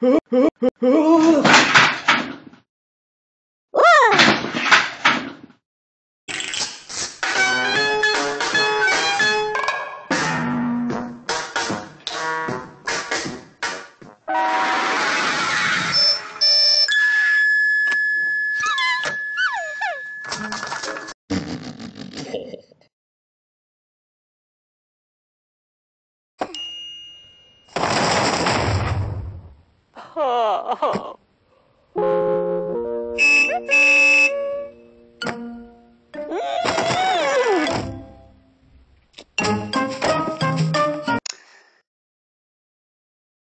Huh? Huh? Huh? Oh.